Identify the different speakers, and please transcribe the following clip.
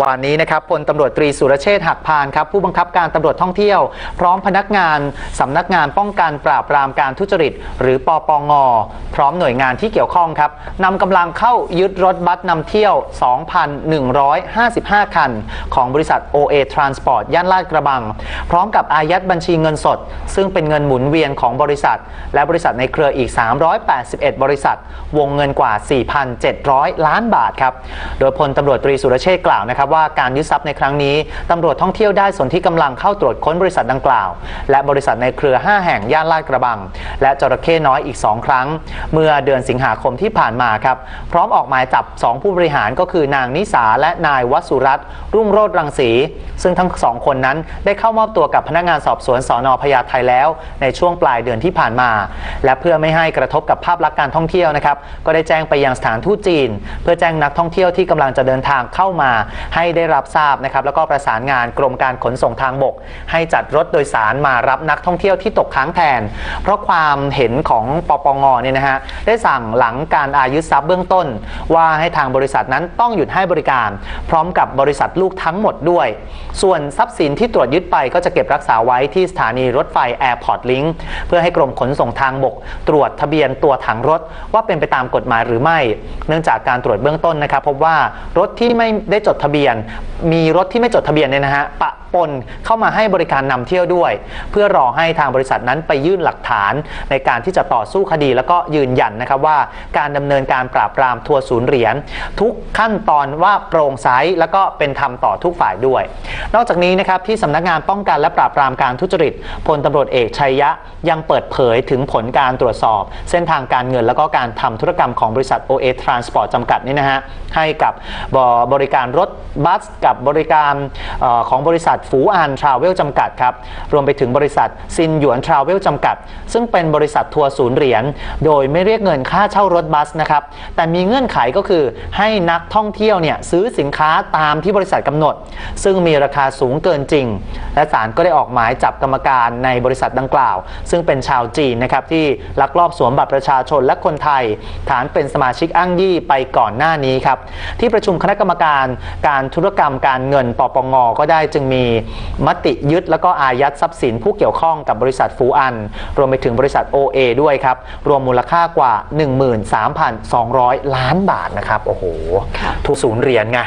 Speaker 1: วันนี้นะครับพลตำรวจตรีสุรเชษฐ์หักพานครับผู้บังคับการตำรวจท่องเที่ยว พร้อมพนักงานสำนักงานป้องกันปราบปรามการทุจริต หรือปปงพร้อมหน่วยงานที่เกี่ยวข้องครับนำกำลังเข้ายึดรถบัสนำเที่ยว 2,155 คัน ของบริษัท OA Transport ย่านลาดกระบัง พร้อมกับอายัดบัญชีเงินสด ซึ่งเป็นเงินหมุนเวียนของบริษัท และบริษัทในเครืออีก 381 บริษัท วงเงินกว่า 4,700 ล้านบาทครับโดยพลตำรวจตรีสุรเชษฐ์กล่าวนะครับว่าการยึดทรัพย์ในครั้งนี้ตำรวจท่องเที่ยวได้ส่วนที่กำลังเข้าตรวจค้นบริษัทดังกล่าว และบริษัทในเครือ 5 แห่งย่านลาดกระบัง และจระเข้น้อยอีก 2 ครั้ง เมื่อเดือนสิงหาคมที่ผ่านมาครับพร้อมออกหมายจับ 2 ผู้บริหารก็คือนางนิสาและนายวสุรัตน์รุ่งโรจน์รังสี ซึ่งทั้งสองคนนั้นได้เข้ามอบตัวกับพนักงานสอบสวนสอนอพญาไทแล้ว ในช่วงปลายเดือนที่ผ่านมา และเพื่อไม่ให้กระทบกับภาพลักษณ์การท่องเที่ยวนะครับก็ได้แจ้งไปยังสถานทูตจีน เพื่อแจ้งนักท่องเที่ยวที่กำลังจะเดินทางเข้ามาให้ได้รับทราบนะครับแล้วก็ประสานงานกรมการขนส่งทางบก ให้จัดรถโดยสารมารับนักท่องเที่ยวที่ตกค้างแทน เพราะความเห็นของปปงเนี่ยนะฮะได้สั่งหลังการอายึดทรัพย์เบื้องต้น ว่าให้ทางบริษัทนั้นต้องหยุดให้บริการ พร้อมกับบริษัทลูกทั้งหมดด้วย ส่วนทรัพย์สินที่ตรวจยึดไปก็จะเก็บรักษาไว้ที่สถานีรถไฟ Airport Link เพื่อให้กรมขนส่งทางบก ตรวจทะเบียนตัวถังรถ ว่าเป็นไปตามกฎหมายหรือไม่ เนื่องจากการตรวจเบื้องต้นนะครับพบว่ารถที่ไม่ได้จดทะเบียนมีรถที่ไม่จดทะเบียนเนี่ยนะฮะปะปนเข้ามาให้บริการนำเที่ยวด้วย เพื่อรอให้ทางบริษัทนั้นไปยื่นหลักฐานในการที่จะต่อสู้คดีแล้วก็ยืนยันนะครับว่าการดำเนินการปราบปรามทัวร์ศูนย์เหรียญทุกขั้นตอนว่าโปร่งใสแล้วก็เป็นธรรมต่อทุกฝ่ายด้วย นอกจากนี้นะครับที่สำนักงานป้องกันและปราบปรามการทุจริตพลตำรวจเอกชัยยะยังเปิดเผยถึงผลการตรวจสอบ เส้นทางการเงิน แล้วก็การทำธุรกรรมของบริษัท OA Transport จำกัดนี่นะฮะให้กับบริการรถบัสกับบริการออของบริษัทฟูอานทราเวลจำกัดครับรวมไปถึงบริษัทซินหยวนทราเวลจำกัด ซึ่งเป็นบริษัททัวร์ศูนย์เหรียญโดยไม่เรียกเงินค่าเช่ารถบัสนะครับแต่มีเงื่อนไขก็คือให้นักท่องเที่ยวเนี่ยซื้อสินค้าตามที่บริษัทกำหนด ซึ่งมีราคาสูงเกินจริง และศาลก็ได้ออกหมายจับกรรมการในบริษัทดังกล่าว ซึ่งเป็นชาวจีนนะครับที่ลักลอบสวมบัตรประชาชนและคนไทย ฐานเป็นสมาชิกอ้างยี่ไปก่อนหน้านี้ครับที่ประชุมคณะกรรมการการธุรกรรมการเงินปปงก็ได้จึงมีมติยึดแล้วก็อายัดทรัพย์สินผู้เกี่ยวข้องกับบริษัทฟูอัน รวมไปถึงบริษัท OA ด้วยครับ รวมมูลค่ากว่า 13,200 ล้านบาทนะครับ โอ้โห
Speaker 2: ค่ะ
Speaker 1: ทุกศูนย์เหรียญไง